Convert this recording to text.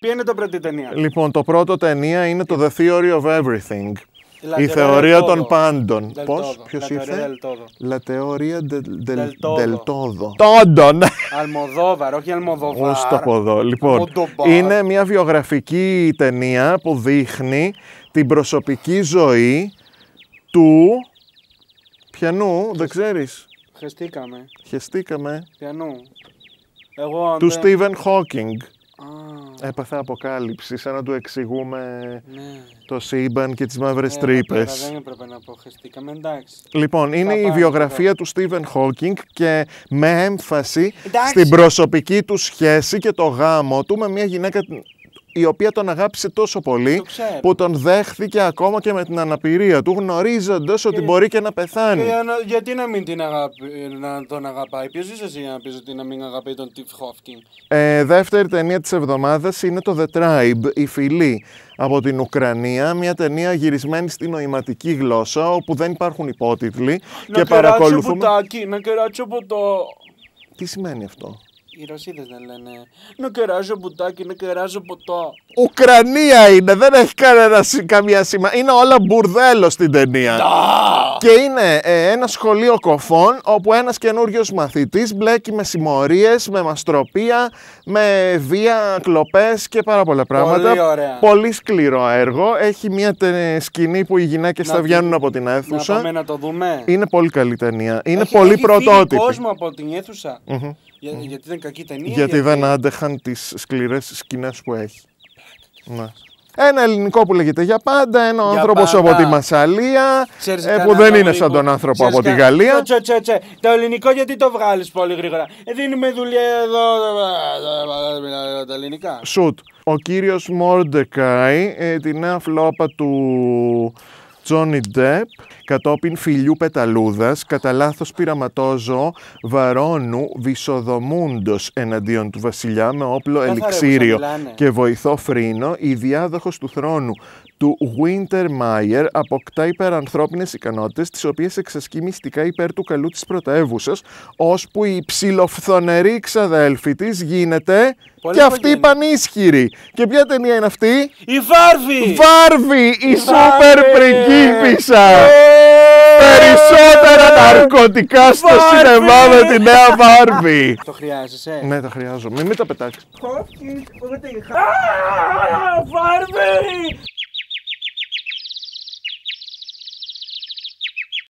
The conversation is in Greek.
Ποια είναι το πρώτη ταινία; Λοιπόν, το πρώτο ταινία είναι το The Theory of Everything. La Η teoria θεωρία del todo. των πάντων. Del Πώς, todo. ποιος La teoria ήρθε; del todo. La teoria del, del, Del todo. del todo. Τόντον! Αλμοδόβαρ, όχι Αλμοδόβαρ. Ω το από εδώ. Λοιπόν, Μοντομπάρ. είναι μια βιογραφική ταινία που δείχνει την προσωπική ζωή του. Πιανού, δεν ξέρεις; Χεστήκαμε. Χεστήκαμε. Πιανού. Εγώ αν Του δεν- Stephen Hawking. Α, Έπαθε αποκάλυψη, σαν να του εξηγούμε ναι. το σύμπαν και τις μαύρες Ε, τρύπες. πέρα, Δεν έπρεπε να πω χεστήκαμε, εντάξει. Λοιπόν, είναι η πάρω βιογραφία του Stephen Hawking και με έμφαση Εντάξει. στην προσωπική του σχέση και το γάμο του με μια γυναίκα η οποία τον αγάπησε τόσο πολύ Το ξέρω. που τον δέχθηκε ακόμα και με την αναπηρία του γνωρίζοντας ότι μπορεί και να πεθάνει. Και για να- γιατί να μην την αγάπη, να τον αγαπάει; Ποιος είσαι εσύ για να πεις ότι να μην αγαπάει τον Τιφ Χόφκιν; Ε, δεύτερη ταινία της εβδομάδας είναι το The Tribe, η φυλή από την Ουκρανία, μια ταινία γυρισμένη στη νοηματική γλώσσα όπου δεν υπάρχουν υπότιτλοι Να και κεράσω παρακολουθούμε... πουτάκι, να κεράσω ποτό. Τι σημαίνει αυτό; Οι Ρωσίδες δεν λένε να κεράσω πουτάκι, να κεράσω ποτό. Ουκρανία είναι, δεν έχει κανένα, συ- καμία σημασία. Είναι όλα μπουρδέλο στην ταινία. Και είναι ε, ένα σχολείο κοφών όπου ένας καινούριος μαθητής μπλέκει με συμμορίες, με μαστροπία, με βία, κλοπές και πάρα πολλά πράγματα. Πολύ ωραία. Πολύ σκληρό έργο. Έχει μια τε- σκηνή που οι γυναίκες Να θα τη- βγαίνουν από την Να αίθουσα. πάμε να το δούμε. Είναι πολύ καλή ταινία. Είναι Έχει- πολύ έχει φύγει πρωτότυπη. κόσμο από την αίθουσα. Για- Γιατί δεν κακή ταινία. Γιατί δεν άντεχαν τις σκληρές σκηνές που έχει. Ναι. Ένα ελληνικό που λέγεται για πάντα, ένα Για άνθρωπος πάντα. από τη Μασαλία, Ξέρεις ε, κανένα που δεν είναι ελληνικό- σαν τον άνθρωπο Ξέρεις από τη κα- Γαλλία. Τσε, τσε, τσε. Το ελληνικό γιατί το βγάλεις πολύ γρήγορα; Ε, δίνουμε δουλειά εδώ. μιλάω Τα ελληνικά. Σουτ. Ο κύριος Μόρντεκάι, ε, τη νέα φλόπα του Τζόνι Ντεπ, κατόπιν φιλιού πεταλούδας, κατά λάθος πειραματόζω βαρώνου βυσοδομούντος εναντίον του βασιλιά με όπλο ρε, ελιξίριο που σαν μιλάνε. και βοηθό φρύνο, η διάδοχος του θρόνου του Winter Meyer αποκτά υπερανθρώπινες ικανότητες τις οποίες εξασκεί μυστικά υπέρ του καλού της πρωτεύουσας, ώσπου η ψηλοφθονερή ξαδέλφη της γίνεται Πολύ και αυτή οικογένεια. πανίσχυρη. Και ποια ταινία είναι αυτή; Η Βάρβη! Βάρβη, η σούπερ Βάρβη! πριγκίπισσα! Ε, Περισσότερα ναρκωτικά στο Βάρβη! σινεμά με τη νέα Βάρβη. Το χρειάζεσαι. ναι, τα χρειάζομαι. Μην τα πετάξεις.